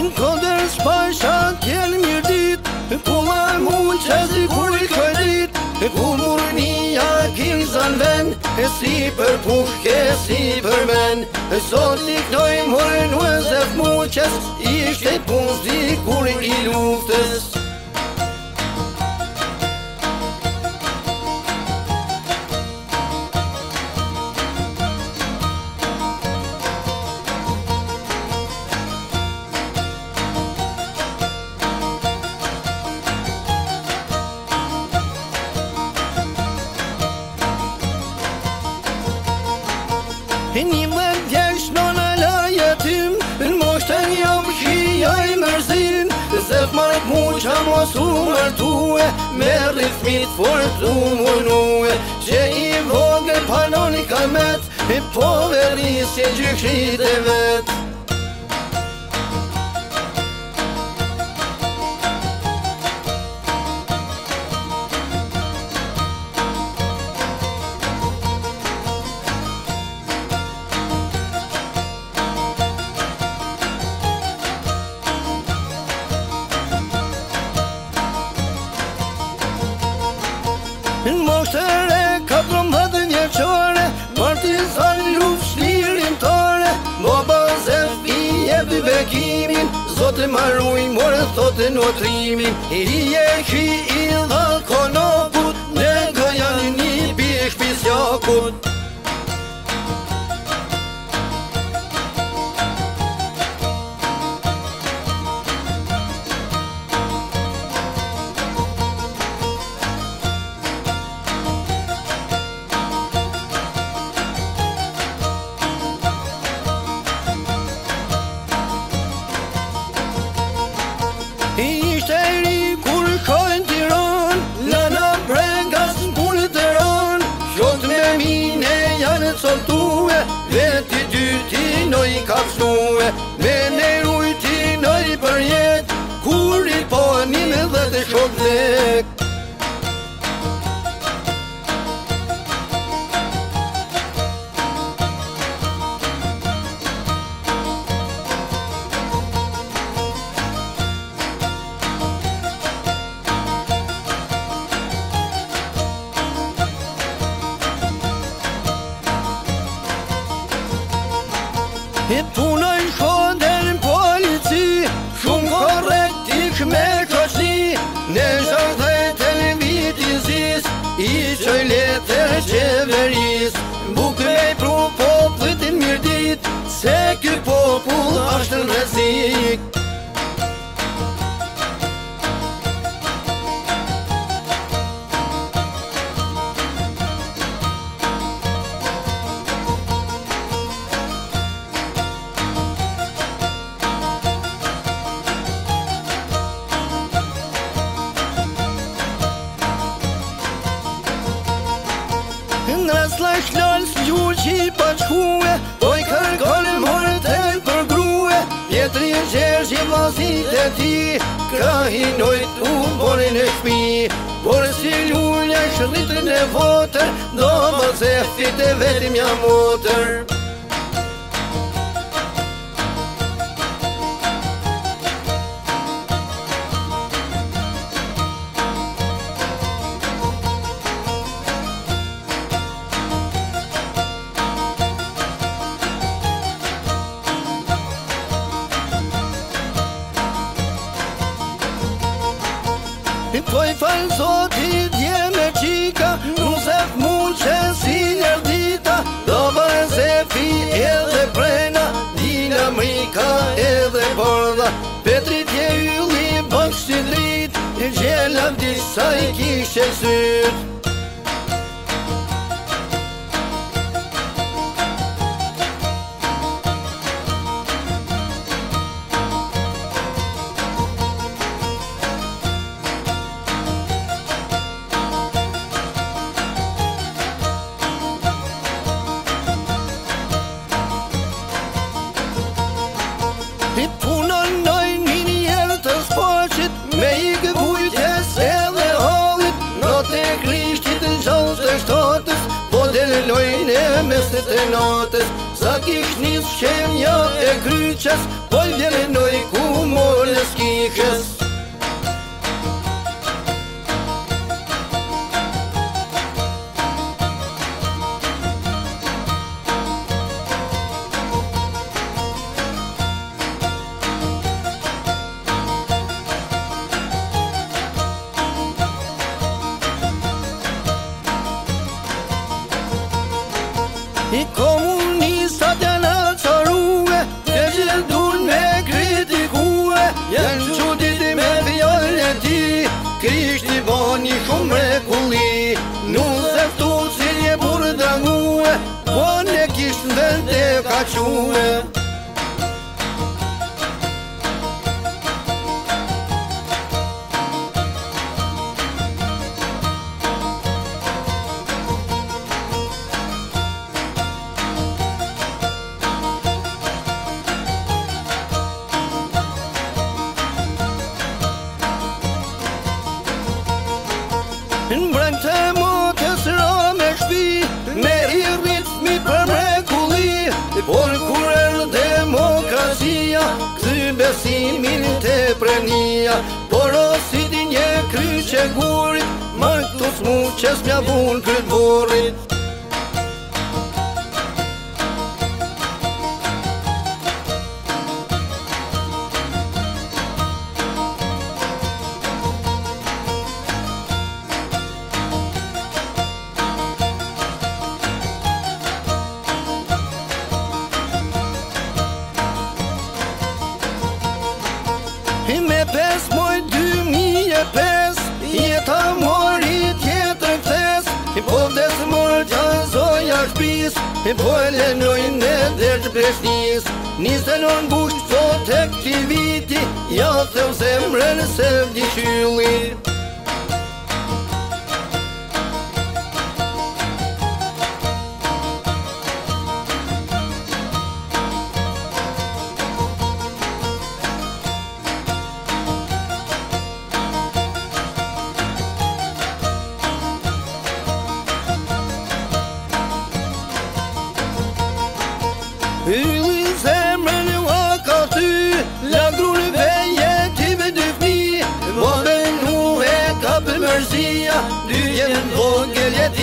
Në të dërës pajshan tjenë mirë dit E po mund që zi kur i kërë dit E po mund një a kinë zanë ven E si për puke, e si për men E sot një kdoj mërë në zef muqes I shtet për Një më vjesh në në lajë tim Në moshtë një më shia i mërzin Zëf më të muqa mos su më Me rrithmit fërë të du Që i vogën panon i kamet E poveri se gjyëshit e vetë është ere Ka trombë dhe një qore Partizan Baba shlirin tore Mo baze fi e bi bekimin Zote marruj more thote në trimin I e ki i dha konoput Në gëjan një bi e shpis një bi jakut i am do E punojnë kondër polici Shumë korektik me kështi Në shërdhe të në vitisis I letë e qeveris Bukë me i pru popët në mirë Se kë popull ashtë në rezikë e ti Krahi noj të unë borin e shpi Por si lullja shëllitën e votër Do më zefit e vetim jam votër shkoj je dje me qika Nuk mund që si një dita Do bëhen se fi edhe prena Dina mika edhe borda Petri je yli bëksh të drit Gjellam disa i kishe sërë vit punon noj një njërë të spoqit Me i këpujtës e dhe hollit Në të krishtit në gjallës të shtotës Po dhe në lojnë e mestet e notës Sa kish njës shemja e kryqës Po dhe në lojnë ku mollës kishës I komunista të në carue Dhe që me kritikue Janë që të të me vjallë e ti Krishti bo një shumë kulli Nuse të të një burë dëngue Po në kishtë në vend të prenia Por o si di një kry që gurit Më të smu që s'mja bun kryt burit shpis E po e lenojnë me dhe të preshtis Nisë në në buqë sot e këti viti Ja se u zemrën se vdi qyllit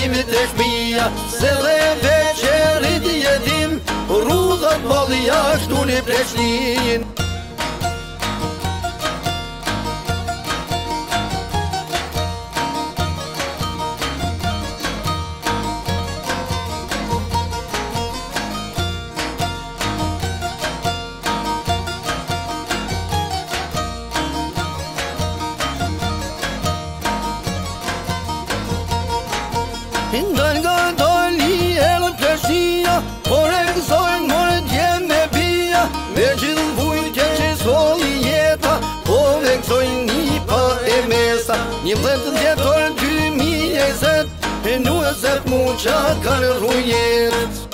kalimit e shpia Se dhe ve qërit jetim Rudhët bali ashtu një pleçnin mu që kanë rrujet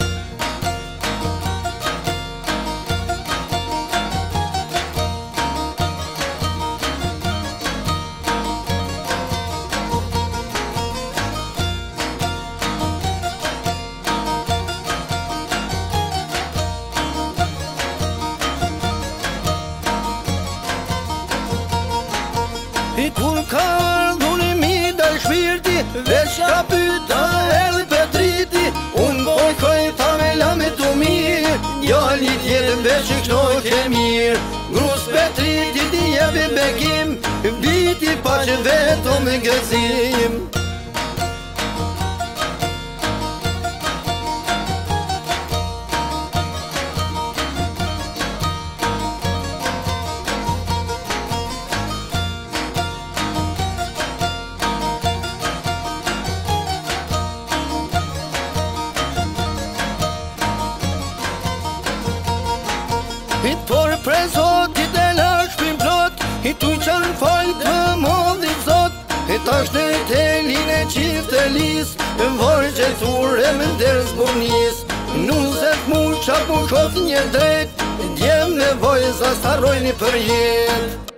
japim bekim Biti pa që vetëm në gëzim I tu qënë fajtë të mundi zot E ta është në telin e qift e lis Në vojë që thurë e më ndërës bunis Nuzet mu qa bukot një drejt Djemë në vojë za starojni për jetë